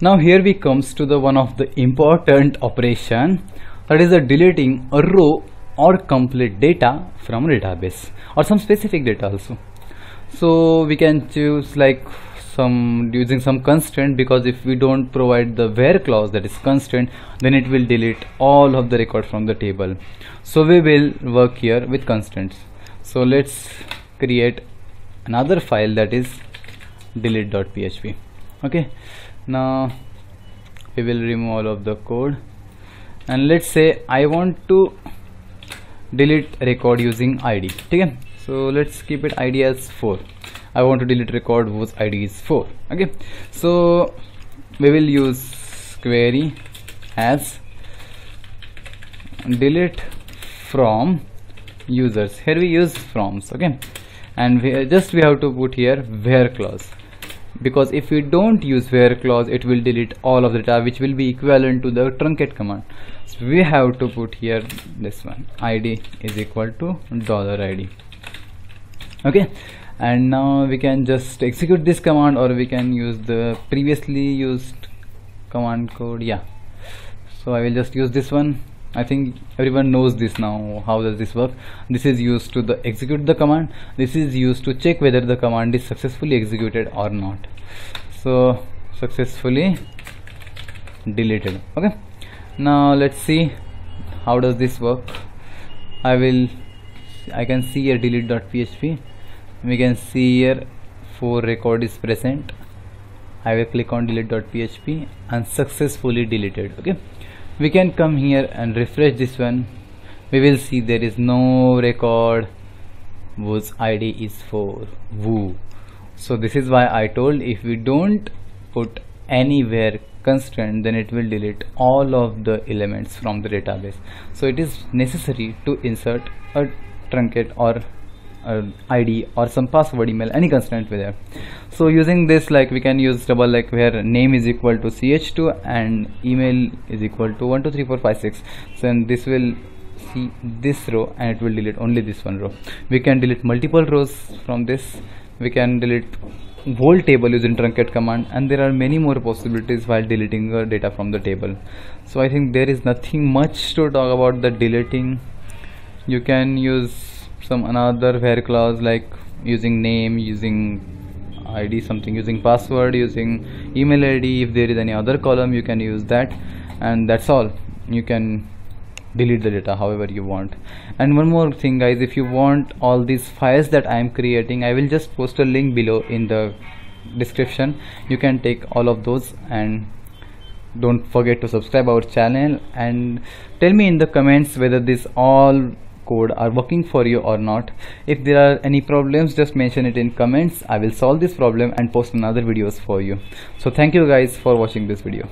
now here we comes to the one of the important operation. That is the deleting a row or complete data from database or some specific data also. So we can choose like some using some constraint because if we don't provide the where clause that is constraint then it will delete all of the record from the table. So we will work here with constraints. So let's create another file that is delete.php okay now we will remove all of the code. And let's say I want to delete record using id okay? So let's keep it id as 4 I want to delete record whose id is 4 okay? So we will use query as delete from users. Here we use froms okay? And we just we have to put here where clause because if we don't use where clause it will delete all of the data which will be equivalent to the truncate command. So we have to put here this one. Id is equal to dollar id okay? And now we can just execute this command or we can use the previously used command code. Yeah. So i will just use this one I think everyone knows this now how does this work? This is used to the execute the command. This is used to check whether the command is successfully executed or not. So successfully deleted. Okay. Now let's see how does this work. I will I can see here delete.php we can see here for record is present. I will click on delete.php and successfully deleted. Okay we can come here and refresh this one. We will see there is no record whose id is four woo so this is why I told if we don't put anywhere constraint then it will delete all of the elements from the database. So it is necessary to insert a truncate or uh, id or some password email any constraint with there. So using this like we can use double like where name is equal to ch2 and email is equal to 123456 so then this will see this row and it will delete only this one row. We can delete multiple rows from this. We can delete whole table using truncate command and there are many more possibilities while deleting the data from the table. So i think there is nothing much to talk about the deleting. You can use some another where clause like using name using id something using password using email id if there is any other column you can use that. And that's all. You can delete the data however you want. And one more thing guys if you want all these files that I am creating I will just post a link below in the description. You can take all of those and don't forget to subscribe our channel. And tell me in the comments whether this all code are working for you or not. If there are any problems just mention it in comments. I will solve this problem and post another videos for you. So thank you guys for watching this video